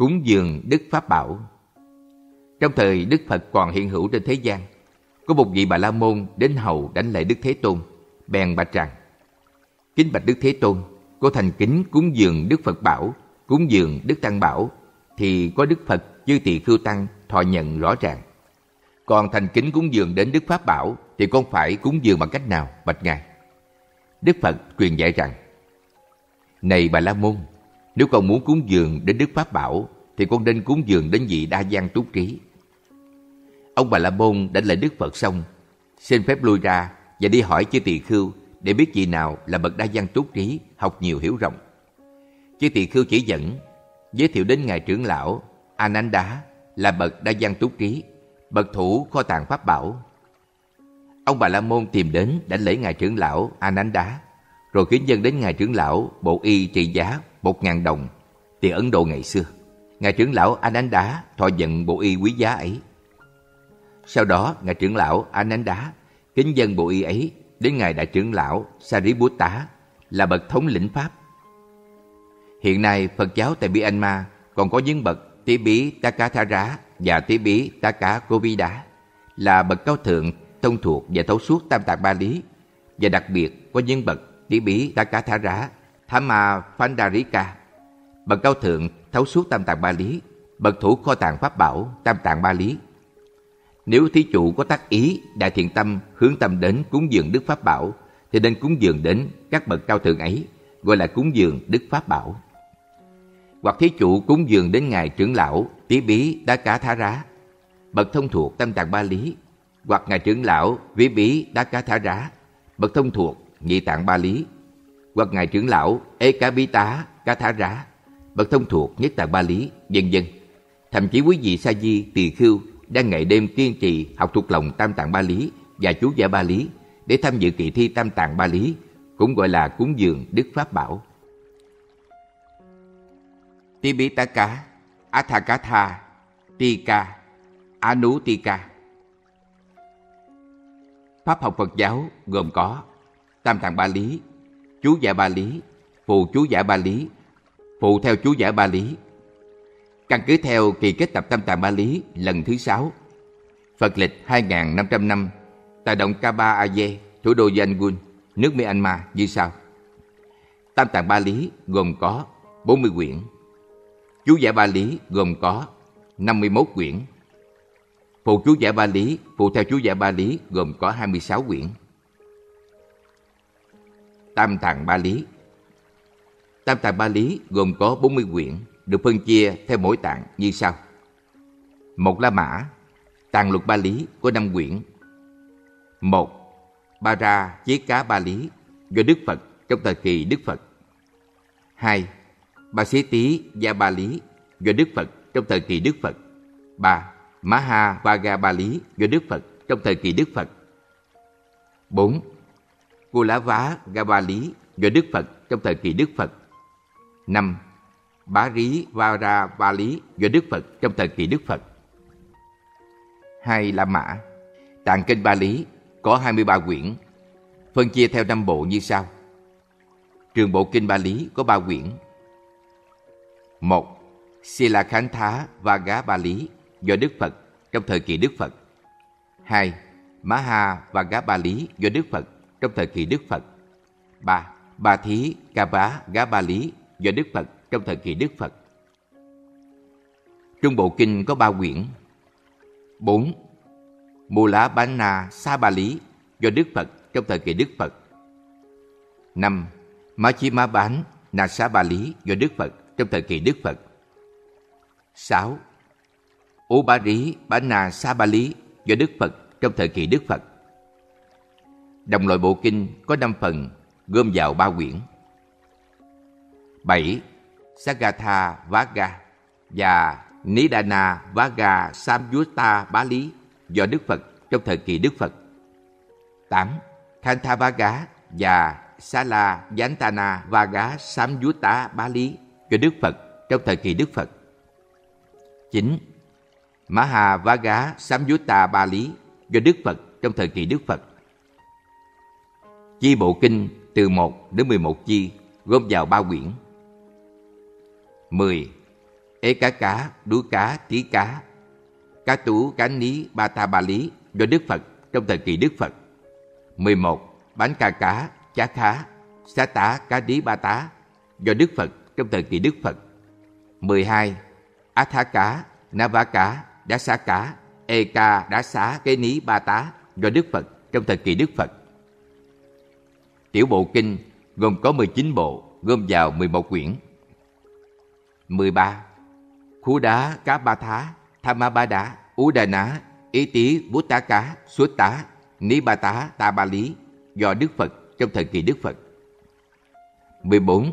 Cúng dường Đức Pháp Bảo Trong thời Đức Phật còn hiện hữu trên thế gian, có một vị Bà La Môn đến hầu đánh lễ Đức Thế Tôn, bèn bạch rằng Kính bạch Đức Thế Tôn, có thành kính cúng dường Đức Phật Bảo, cúng dường Đức Tăng Bảo, thì có Đức Phật chư tỳ khưu tăng thọ nhận rõ ràng. Còn thành kính cúng dường đến Đức Pháp Bảo thì con phải cúng dường bằng cách nào, bạch Ngài? Đức Phật truyền dạy rằng, Này Bà La Môn, nếu con muốn cúng dường đến Đức Pháp Bảo thì con nên cúng dường đến vị đa gian túc trí. Ông Bà La Môn đã lễ Đức Phật xong, xin phép lui ra và đi hỏi chư tỳ khưu để biết vị nào là bậc đa văn túc trí, học nhiều hiểu rộng. Chư tỳ khưu chỉ dẫn, giới thiệu đến ngài trưởng lão Ananda là bậc đa văn túc trí, bậc thủ kho tàng pháp bảo. Ông Bà La Môn tìm đến đánh lễ ngài trưởng lão Ananda, rồi khiến dân đến ngài trưởng lão bộ y trị giá một ngàn đồng, tiền Ấn Độ ngày xưa. Ngài trưởng lão Ananda thọ nhận bộ y quý giá ấy. Sau đó, ngài trưởng lão Ananda kính dân bộ y ấy đến ngài đại trưởng lão Sariputta là bậc thống lĩnh pháp. Hiện nay Phật giáo tại Myanmar còn có những bậc tí bí Takathara và tí bí Takakovida là bậc cao thượng thông thuộc và thấu suốt tam tạng ba lý và đặc biệt có những bậc tí bí Takathara Thama Pandarika bậc cao thượng thấu suốt tam tạng ba lý bậc thủ kho tàng pháp bảo tam tạng ba lý. Nếu thí chủ có tác ý, đại thiện tâm, hướng tâm đến cúng dường Đức Pháp Bảo, thì nên cúng dường đến các bậc cao thượng ấy, gọi là cúng dường Đức Pháp Bảo. Hoặc thí chủ cúng dường đến Ngài trưởng lão, tí bí, đá cá thá rá, bậc thông thuộc tam tạng ba lý, hoặc Ngài trưởng lão, ví bí, đá cá thá rá, bậc thông thuộc nhị tạng ba lý, hoặc Ngài trưởng lão, ê cá bí tá, cá thả rá, bậc thông thuộc nhất tạng ba lý, vân vân. Thậm chí quý vị sa di, tỳ khưu đang ngày đêm kiên trì học thuộc lòng Tam Tạng Ba Lý và chú giải Ba Lý để tham dự kỳ thi Tam Tạng Ba Lý, cũng gọi là cúng dường Đức Pháp Bảo. Tibitaka, Athakatha, Tika, ca Pháp học Phật giáo gồm có Tam Tạng Ba Lý, chú giải Ba Lý, phù chú giải Ba Lý, phụ theo chú giải Ba Lý, Căn cứ theo kỳ kết tập Tam Tạng Ba Lý lần thứ sáu, Phật lịch 2.500 năm tại động Kaba Aye, thủ đô Yangon, nước Myanmar như sau. Tam Tạng Ba Lý gồm có 40 quyển. Chú giải Ba Lý gồm có 51 quyển. Phụ chú giải Ba Lý, phụ theo chú giải Ba Lý gồm có 26 quyển. Tam Tạng Ba Lý Tam Tạng Ba Lý gồm có 40 quyển được phân chia theo mỗi tạng như sau. Một La Mã, tạng luật Ba Lý có năm quyển. Một, Ba Ra Chế Cá Ba Lý do Đức Phật trong thời kỳ Đức Phật. Hai, Ba Xế Tý Gia Ba Lý do Đức Phật trong thời kỳ Đức Phật. Ba, Maha Vaga Ba Lý do Đức Phật trong thời kỳ Đức Phật. Bốn, Cô Lá Vá Ga Lý do Đức Phật trong thời kỳ Đức Phật. 5. Bá Rí Vara Va Lý do Đức Phật trong thời kỳ Đức Phật. 2. La Mã Tạng Kinh Ba Lý có 23 quyển, phân chia theo năm bộ như sau. Trường Bộ Kinh Ba Lý có 3 quyển. 1. Sila Khánh Thá và Gá Ba Lý do Đức Phật trong thời kỳ Đức Phật. 2. Maha và Gá Ba Lý do Đức Phật trong thời kỳ Đức Phật. 3. Ba Thí Ca Bá Gá Ba Lý do Đức Phật trong thời kỳ Đức Phật. Trung Bộ Kinh có ba quyển. 4. Mù Lá Bán Na Sa Ba Lý do Đức Phật trong thời kỳ Đức Phật. 5. Ma Chi Ma Bán Na Sa Ba Lý do Đức Phật trong thời kỳ Đức Phật. 6. Ú Ba Rí Bán Na Sa Ba Lý do Đức Phật trong thời kỳ Đức Phật. Đồng loại bộ kinh có 5 phần gom vào 3 quyển. 7. Sagatha Vaga và Nidana Vaga Samyutta Bá Lý do Đức Phật, trong thời kỳ Đức Phật. 8. Khantha Vaga và Sala Yantana Vaga Samyutta Bá Lý do Đức Phật, trong thời kỳ Đức Phật. 9. Mahavaga Samyutta Ba Lý do Đức Phật, trong thời kỳ Đức Phật. Chi bộ kinh từ 1 đến 11 chi gom vào ba quyển 10. Ế cá cá, đuối cá, tí cá. Cá tú, cá ní, ba ta ba lý do Đức Phật trong thời kỳ Đức Phật. 11. Bánh ca cá, chá khá, xá tá, cá đí ba tá do Đức Phật trong thời kỳ Đức Phật. 12. Á thá cá, na vá cá, đá xá cá, ê ca, đá xá, cái ní ba tá do Đức Phật trong thời kỳ Đức Phật. Tiểu bộ kinh gồm có 19 bộ, gom vào 11 quyển. 13. Khu đá cá ba thá, tha ma ba đá, ú đà ná, ý tí bút tá cá, suốt tá, ní ba tá, ta ba lý do Đức Phật trong thời kỳ Đức Phật. 14.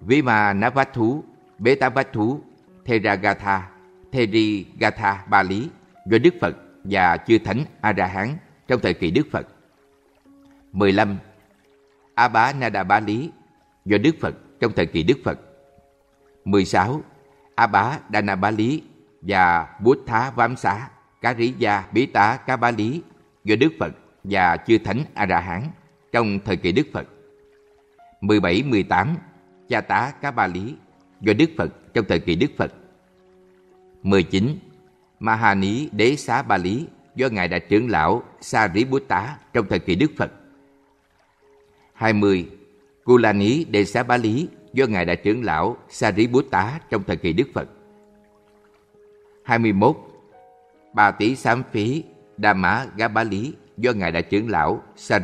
Vima Navathu, Bế Tá Vách Thú, Theragatha, Theri Gatha Ba Lý do Đức Phật và chư Thánh A-ra-hán trong thời kỳ Đức Phật. 15. A Bá Na đà bá Lý do Đức Phật trong thời kỳ Đức Phật. 16. A Bá Đana bá Lý và Bút Thá Vám Xá, Cá Rí Gia Bí Tá Cá Ba Lý do Đức Phật và chư Thánh A-ra-hán trong thời kỳ Đức Phật. 17, 18 Cha Tá Cá Ba Lý do Đức Phật trong thời kỳ Đức Phật. 19. Mahani Đế Xá Ba Lý do Ngài Đại trưởng lão Sa Rí Bút Tá trong thời kỳ Đức Phật. 20. Kulani Đề Xá Ba Lý do Ngài Đại trưởng lão Sa trong thời kỳ Đức Phật. 21. Bà Tỷ Sám Phí Đà Mã Gá Ba Lý do Ngài Đại trưởng lão Sa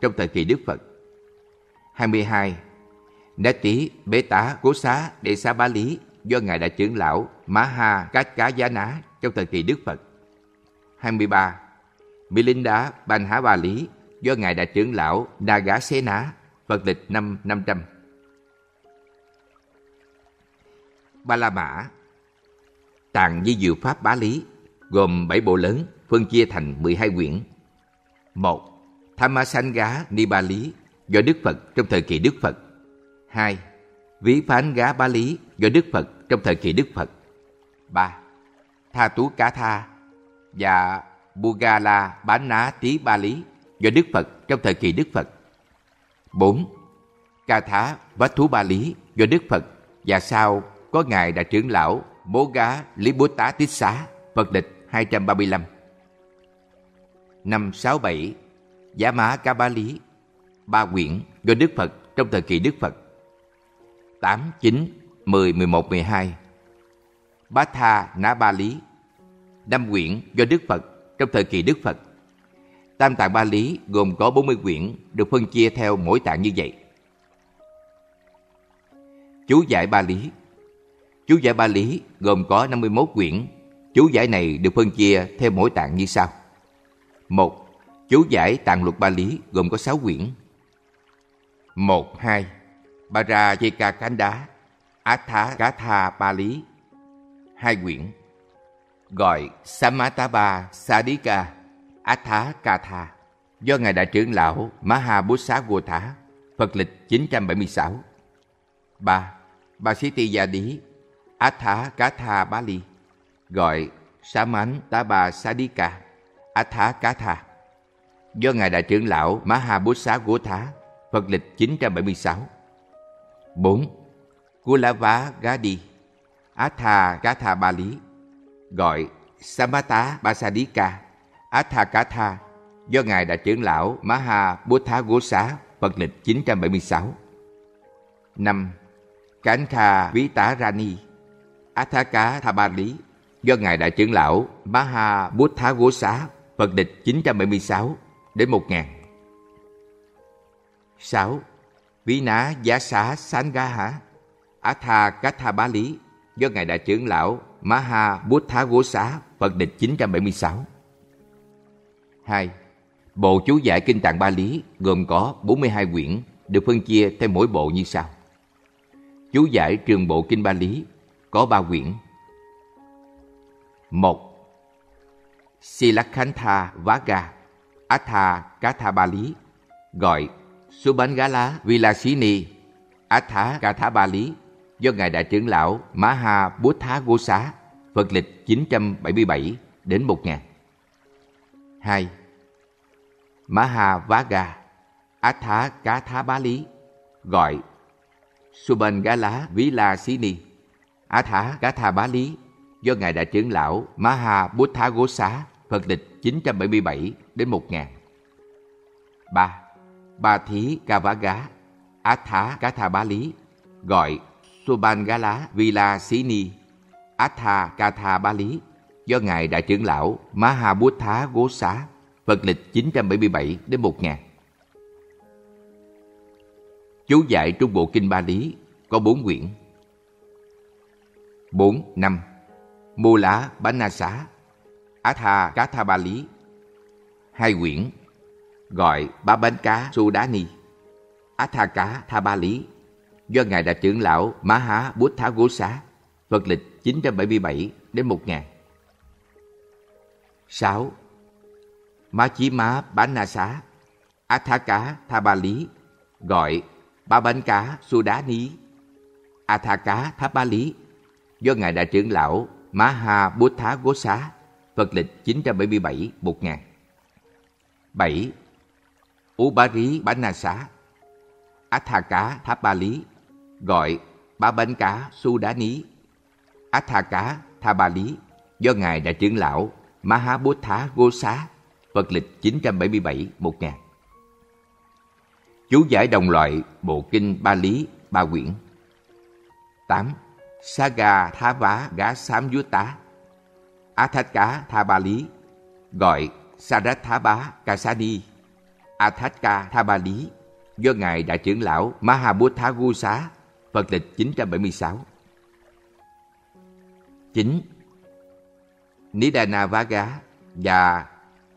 trong thời kỳ Đức Phật. 22. Đá Tí Bế Tá Cố Xá đề Xá Ba Lý do Ngài Đại trưởng lão Má Ha Cát Cá Giá Ná trong thời kỳ Đức Phật. 23. Milinda Ban Há Ba Lý do Ngài Đại trưởng lão Naga Gá Xế Ná, Phật lịch năm 500. Ba La Mã Tàng Di Diệu Pháp Bá Lý gồm 7 bộ lớn phân chia thành 12 quyển. 1. Thammasangá Ni Ba Lý do Đức Phật trong thời kỳ Đức Phật. 2. Ví Phán Gá Ba Lý do Đức Phật trong thời kỳ Đức Phật. 3. Tha Tú Cá Tha và Bugala Bán Ná Tí Ba Lý do Đức Phật trong thời kỳ Đức Phật. 4. Ca Thá Vách Thú Ba Lý do Đức Phật và sau có Ngài Đại trưởng lão Mố Gá Lý Bố Tá Tích Xá Phật lịch 235. 5, 6, 7 Giá Má Ca Ba Lý Ba quyển do Đức Phật trong thời kỳ Đức Phật 8, 9, 10, 11, 12 Bá Tha Ná Ba Lý Năm quyển do Đức Phật trong thời kỳ Đức Phật Tam tạng Ba Lý gồm có 40 quyển được phân chia theo mỗi tạng như vậy. Chú giải Ba Lý Chú giải Ba Lý gồm có 51 quyển. Chú giải này được phân chia theo mỗi tạng như sau. 1. Chú giải tạng luật Ba Lý gồm có 6 quyển. 1, 2. Bara Jeka Kanda Atha Gatha Ba Lý Hai quyển Gọi Samataba Sadika Atha Katha do Ngài Đại trưởng lão Maha Buddha Gotha, Phật lịch 976. 3. Bà Sĩ Tỳ Gia Đí Atha Katha Bali gọi Saman Taba Sadika Atha Katha do Ngài Đại trưởng lão Maha Buddha Gotha, Phật lịch 976. 4. Kulava Gadi Atha Katha Bali gọi Samata Basadika Athakatha, do Ngài Đại trưởng lão Maha Buddha Gố Xá Phật lịch 976. 5. Kankha Vita Rani Athaka Thabali do Ngài Đại trưởng lão Maha Buddha Gố Xá Phật lịch 976 đến 1000. 6. Ví Ná Giá Xá Sán Ga Hả Atha Katha Bá Lý do Ngài Đại trưởng lão Maha Buddha Gố Xá Phật địch 976. 2. Bộ chú giải Kinh Tạng Ba Lý gồm có 42 quyển, được phân chia theo mỗi bộ như sau. Chú giải Trường Bộ Kinh Ba Lý có 3 quyển. 1. Silakhantha Vaga Atha Katha Ba Lý gọi Subhangala Vilasini Atha Katha Ba Lý do Ngài Đại trưởng lão Maha Buddha Gosa Phật lịch 977 đến 1000. 2. Maha Vaga Atha Katha Bá Lý gọi Subhangala Vilasini Á Atha Cá Tha Bá Lý do Ngài Đại trưởng lão Maha Buddha Gố Xá, Phật lịch 977 đến 1000. 3. Ba Thí Ca Vá Gá, Atha Cá Tha Bá Lý, gọi Subangala Vila Sini, Á Tha Ca Tha Bá Lý do Ngài Đại trưởng lão Maha Buddha Gố Xá, Phật lịch 977 đến 1000. Chú giải Trung Bộ Kinh Ba Lý, có bốn quyển. 4. năm Mô Lá Bá Na Xá, Á Tha Cá Tha Ba Lý Hai quyển, gọi Ba Bánh Cá Su Đá Ni, Á Tha Cá Tha Ba Lý, do Ngài Đại trưởng lão Má Há Bút Thá Gố Xá, Phật lịch 977 đến 1000 6. Má Chí Má Bán Na Xá. Á Tha Cá Tha Ba Lý. Gọi Ba Bánh Cá Su Đá ní, A Tha Cá Tha Ba Lý. Do Ngài Đại trưởng lão Maha Bút Thá Gố Xá, Phật lịch 977 1000. 7. rí Bán Na Xá, Atha Cá tha Ba Lý, gọi Ba Bánh Cá Su Đá Ní, tha Cá Tha Ba Lý, do Ngài Đại trưởng lão Maha Bút Thá Gố Xá, Phật lịch 977 1000. Chú giải đồng loại Bộ Kinh Ba Lý, Ba Quyển 8. Saga Thá Vá Gá Sám Vú Tá Á Thát Cá Tha Ba Lý gọi Sarat Thá Bá Ca Sa Ni A Thát Ca Tha Ba Lý do Ngài Đại trưởng lão Mahabutha Gu Xá, Phật lịch 976 9. Nidana Vá Gá và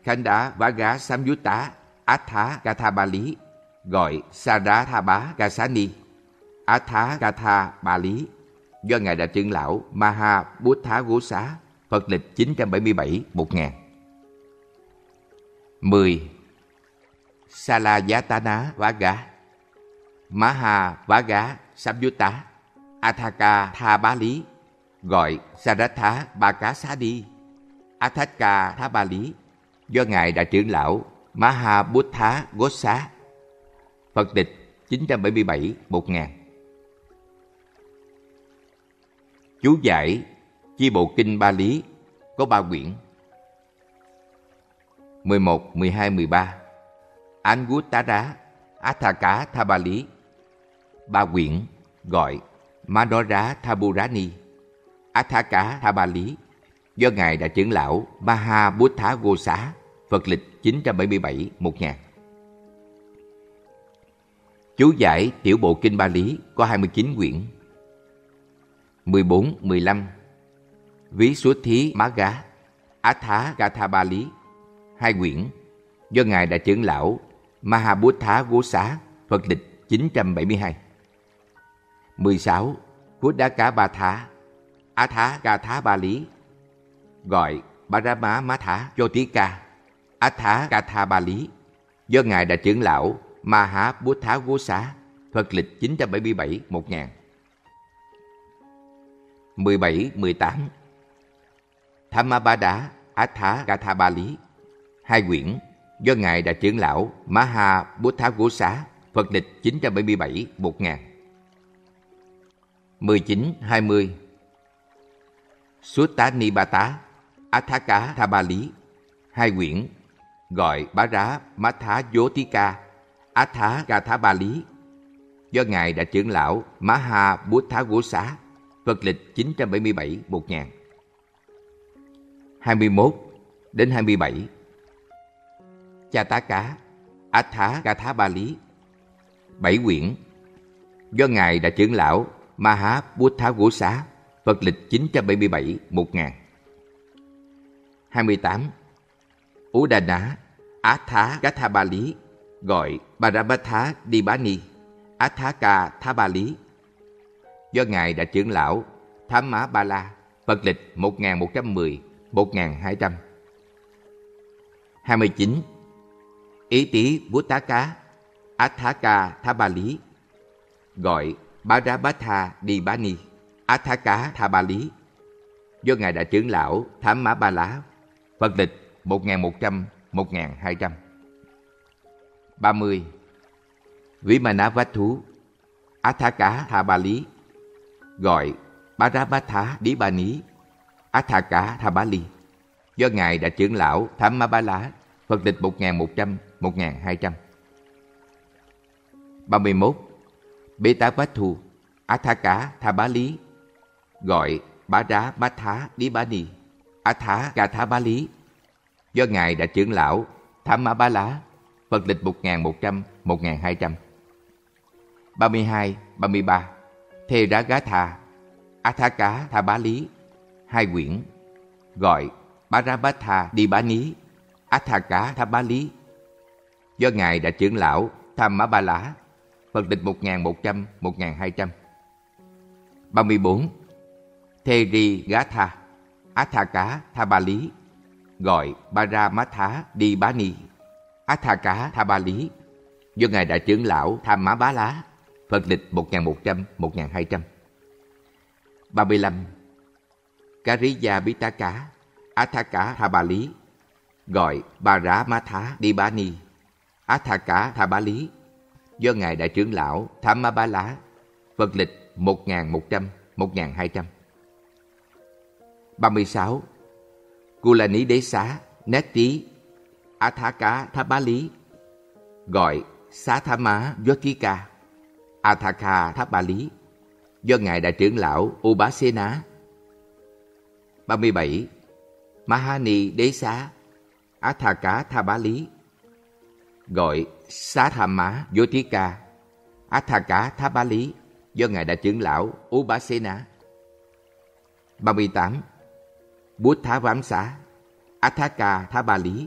Khanda Vá Gá Sám Vú Tá Át Thá Ca Tha Ba Lý gọi Sarat Tha Bá Ca Sa Ni Át Thá Ca Tha Ba Lý do Ngài Đại trưởng lão Maha Bút Thá Gố Xá, Phật lịch 977 1000. 10. Salayatana Vaga Maha Vaga Samyutta Athaka Tha Bá Lý gọi Saratha Ba Cá Xá Đi Athaka Tha Ba Lý do Ngài Đại trưởng lão Maha Buddha Gosa, Phật tịch 977 1000 Chú giải Chi bộ kinh Ba Lý có ba quyển. 11, 12, 13 Anguttara Athaka Thabali Lý Ba quyển gọi Madora Thaburani Athaka Thabali. Lý do Ngài Đại trưởng lão Maha Buddha Gô Xá Phật lịch 977 1000 Chú giải Tiểu Bộ Kinh Ba Lý có 29 quyển 14, 15 Ví Số Thí Má Gá Á Thá Gà Tha Ba Lý Hai quyển do Ngài Đại trưởng lão Mahabutha Gố Xá Phật lịch 972 16. Quốc Đá Cá Ba Thá Á Thá Gà Thá Ba Lý Gọi Barama Má Thá Cho Tí Ca Á Tha Ba Lý do Ngài Đại trưởng lão Mahabutha Gố Xá Phật lịch 977 1000 17, 18 Thamabada Atha Gatha Ba Lý Hai quyển. Do Ngài Đại trưởng lão Maha Buddha Gỗ Xá Phật lịch 977 1000 19, 20 Sutta Nibata Athaka Tha Ba Lý Hai quyển gọi Bá Rá Matha Yotika Atha Gatha Ba Lý, do Ngài đã trưởng lão Maha Buddha Gỗ Xá, Phật lịch 977 1000 21 đến 27 Cha Tá Cá Át Thá Ca Thá Ba Lý, Bảy quyển Do Ngài đã trưởng lão Maha Buddha Gỗ Xá, Phật lịch 977 1000 28 Udana Atha Thá Lý Gọi Parabhatha Dibani Athaka Thá Lý do Ngài đã trưởng lão Thám Má Ba La, Phật lịch 1110, 1200. 29. Ý tí Buttaka Athaka Cá, Lý, gọi Ba Dibani Athaka Tha Lý, do Ngài đã trưởng lão Thám Má Ba La Phật lịch 1100, 1200. 30. Vĩ Mà Ná Vách Thú, Át Thá Cá Tha Ba Lý, gọi Parabhatha Dibani Athaka Thabali do Ngài đã trưởng lão Tham Ma Ba Lá, Phật lịch 1100-1200. 31. Beta Vathu Athaka Thabali gọi Bá Đá Bá Thá Đí Bá Ni A Thá Ca Thá Bá Lý do Ngài đã trưởng lão Tham Ma Ba Lá, Phật lịch 1100-1200. 32, 33 Thê Rá Gá tha, Athaka Tha Bá Lý Hai quyển gọi Parabhatha Đi Bá Ní Athaka Tha Bá Lý do Ngài đã trưởng lão Tham Mã Ba Lá Phật lịch 1100-1200 34 Thê Ri Gá Tha á tha Athaka Tha Ba Lý gọi Paramatha Đi Bá Ni, Athaka Tha Ba Lý. Do Ngài Đại trưởng lão Tham Má Bá Lá, Phật lịch 1100-1200 35. Kariya Bitaka, Athaka Thabali gọi Bà Rá Ma Đi Bá Ni, Athaka Thabali do Ngài Đại trưởng lão Tham Ma Ba Lá, Phật lịch 1100-1200 36. Kulani Đế Xá, Nét Tí, Athaka Thabali gọi Xá Tha Má Yotika Athaka Thabali do Ngài Đại trưởng lão Ubasena. 37. Mahani Đế Xá, Athaka Tha Bá Lý, gọi Xá Tha Má Yotika Athaka Tha Bá Lý, do Ngài Đại trưởng lão Ubasena. 38. Bút Thá Vám Xá Athaka Tha ba Lý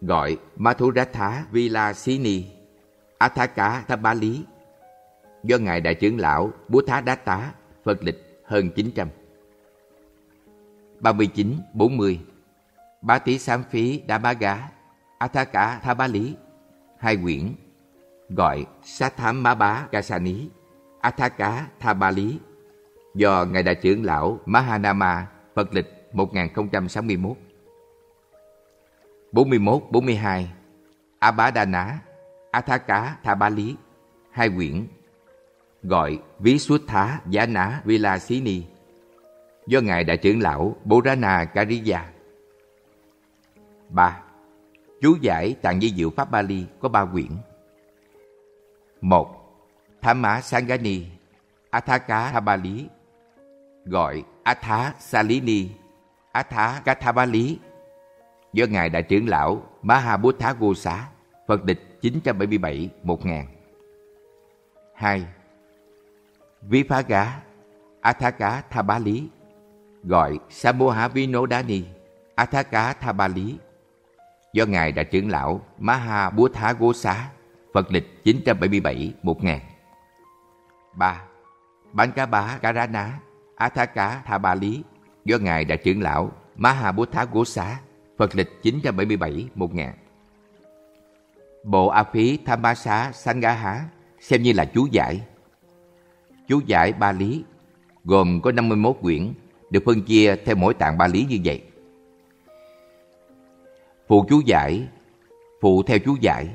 gọi Mathuratha Vilasini Athaka Tha ba Lý do Ngài Đại trưởng lão Bố Thá Đá Tá, Phật lịch hơn 900. 39, 40 Bá Tí Sám Phí Đá Bá Gá, Athaka Tha ba Lý, hai quyển, gọi Sát Thám Má Bá Ca Sa Ní, Athaka Tha ba Lý, do Ngài Đại trưởng lão Mahanama, Phật lịch 1061. 41, 42 Abadana, Athaka Tha Bá Lý, hai quyển, gọi Ví Suốt Thá Giá Ná Vilasini do Ngài Đại trưởng lão Borana Kariya. 3. Chú giải Tạng Di Diệu Pháp Bali có ba quyển. 1. Tham Mã Sangani Athaka Thabali gọi Atha Salini Atha Kathabali do Ngài Đại trưởng lão Mahabhuttha Gosa Phật địch 977-1000 2. Vipaga Athaka Thabali gọi Samoha Vinodani Athaka Thabali do Ngài Đại trưởng lão Mahabuddha Gosa Phật lịch 977 1000 3. Bankaba Karana Athaka Thabali do Ngài Đại trưởng lão Maha Buddha Gosa Phật lịch 977 1000 Bộ A Phí Thamasa Sangaha xem như là chú giải chú giải ba lý gồm có 51 quyển được phân chia theo mỗi tạng ba lý như vậy. Phụ chú giải, phụ theo chú giải.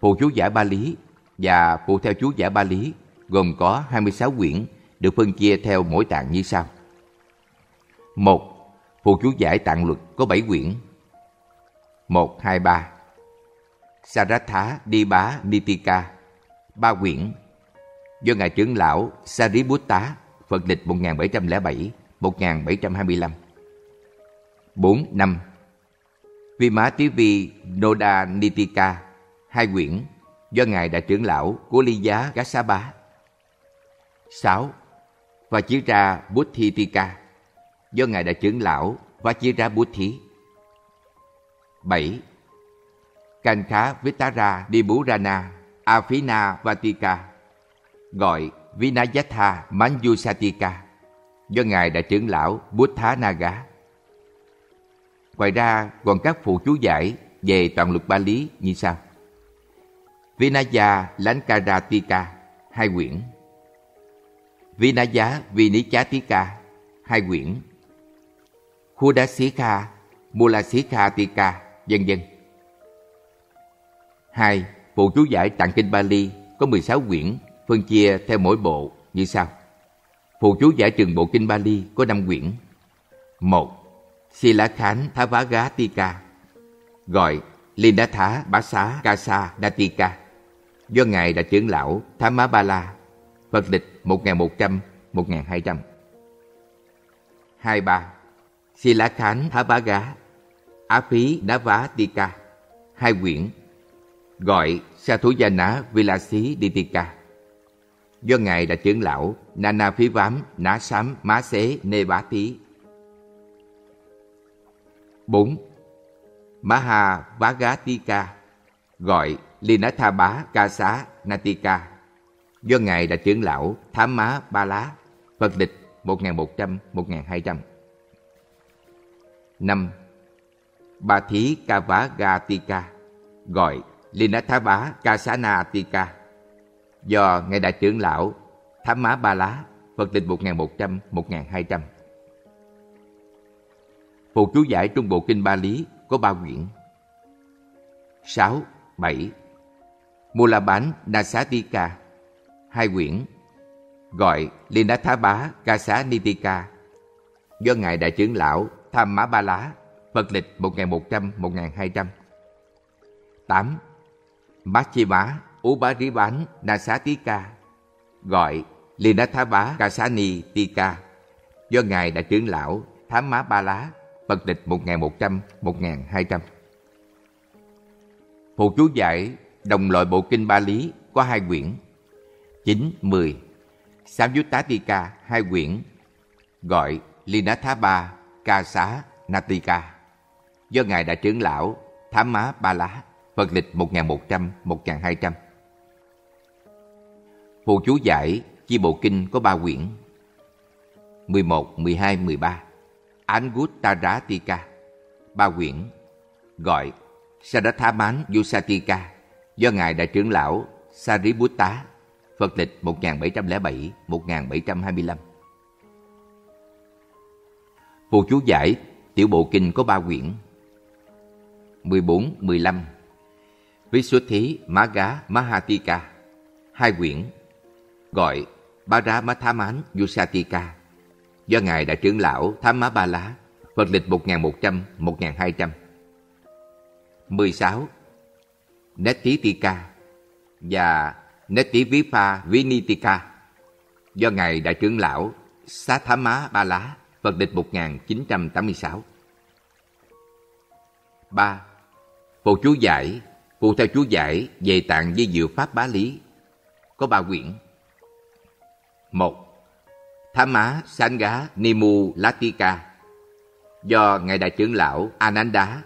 Phụ chú giải ba lý và phụ theo chú giải ba lý gồm có 26 quyển được phân chia theo mỗi tạng như sau. 1. Phụ chú giải tạng luật có 7 quyển. 1, 2, 3 Saratha Bá Nitika 3 quyển do Ngài trưởng lão Sariputta, Phật lịch 1707, 1725. 4. năm Vimativi Noda Nitika, hai quyển, do Ngài Đại trưởng lão của Ly Giá Gassaba. 6. Vajira Buddhitika, do Ngài Đại trưởng lão Vajira Buddhi. 7. Kankha Vitara Dibburana Afina Vatika gọi Vinayatha Manjusatika do Ngài Đại trưởng lão Buddha Naga. Ngoài ra, còn các phụ chú giải về toàn luật ba lý như sau. Vinaya Lankaratika hai quyển. Vinaya Vinichatika hai quyển. Khudasikha Mulasikha Tika vân vân. Hai, Phụ chú giải tạng kinh Bali có 16 quyển, phân chia theo mỗi bộ như sau. Phụ chú giải trường bộ kinh Bali có 5 quyển. 1. Sila Khán Thá Vá Gá Tika Gọi Linda Thá Bá Xá Ca Sa Đa Natika Do Ngài Đại trưởng lão Thá Má Ba La, Phật lịch 1100-1200 23. Sila Khán Tha Vá Gá, Á Phí Đá Vá Tika Hai quyển, Gọi Sathujana Vilasi Ditika do Ngài đã trưởng lão Nana Phí Vám, Ná Sám, Má Xế, Nê Bá Tí. 4. Maha Vagatika gọi Linatha Bá Ca Xá Natika do Ngài đã trưởng lão Thám Má Ba Lá, Phật lịch 1100-1200 5. Bà Thí Ca Vá Ga ca gọi Linatha Bá Ca Xá Na Tika do Ngài Đại trưởng lão Thám Má Ba Lá, Phật lịch 1100-1200. Phụ chú giải Trung Bộ Kinh Ba Lý có ba quyển. 6. 7. Mula Bán Đa Xá Tika, hai quyển, gọi Lina Thá Bá Ca Xá Nitika, do Ngài Đại trưởng lão Tham Mã Ba Lá, Phật lịch 1100-1200. 8. Bát Chi Bá, Ú Bá Rí Bán, Na Xá Tí Ca, gọi Lina Thá Bá Ca Xá Ni Tí Ca, do Ngài Đại trưởng lão Thám Má Ba Lá, Phật lịch 1100-1200. Phụ chú giải đồng loại bộ kinh Ba Lý có hai quyển, 9, 10. Sám Tá Tí Ca, hai quyển, gọi Lina Thá Ba Linathaba Kasa Natika, do Ngài Đại trưởng lão Thám Má Ba Lá, Phật lịch 1100-1200. Phụ chú giải Chi Bộ Kinh có ba quyển 11, 12, 13 Anguttara Tika Ba. Quyển Gọi Sadathaman Yusatika. Do Ngài Đại trưởng lão Sariputta Phật lịch 1707-1725 Vô chú giải Tiểu Bộ Kinh có ba quyển. 14, 15 Visuddhi Magga Mahatika Hai quyển. Gọi Bara Paramathaman Yusatika do Ngài Đại trưởng lão Tham Má Ba Lá, Phật lịch 1100-1200. 16. Netitika và Nettivipa Vinitika do Ngài Đại trưởng lão Sathama Ba Lá, Phật địch 1986. 3. Phụ chú giải, phụ theo chú giải về tạng di diệu pháp bá lý có ba quyển một Tham Má gá Nimu Latika do Ngài Đại trưởng lão Ananda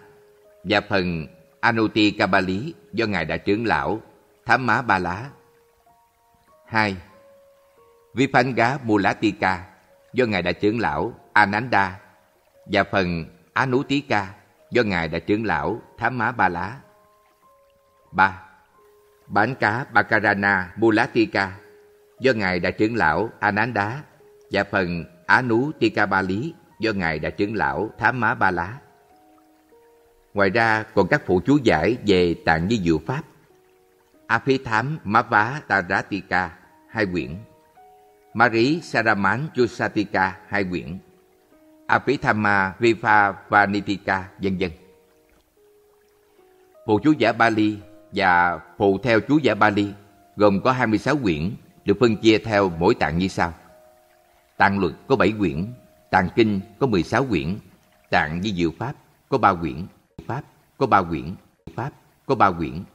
và phần Anuti Kabali do Ngài Đại trưởng lão thám Má Ba Lá. 2. Vipanga Mulatika do Ngài Đại trưởng lão Ananda và phần Anutika do Ngài Đại trưởng lão Thám Má Ba Lá. 3. Bản cá Bakarana Mulatika do Ngài Đại trưởng lão Ananda và phần Anutika Ba Lý do Ngài Đại trưởng lão Thám Má Ba Lá. Ngoài ra còn các phụ chú giải về tạng di diệu pháp. Aphí Thám Má Vá Taratika hai quyển. Mari Saraman Chusatika hai quyển. Abhidhamma, Apithama và Nitika, vân vân. Phụ chú giả Bali và phụ theo chú giả Bali gồm có 26 quyển được phân chia theo mỗi tạng như sau. Tạng luật có 7 quyển, tạng kinh có 16 quyển, tạng di diệu pháp có 3 quyển, pháp có 3 quyển, pháp có 3 quyển, pháp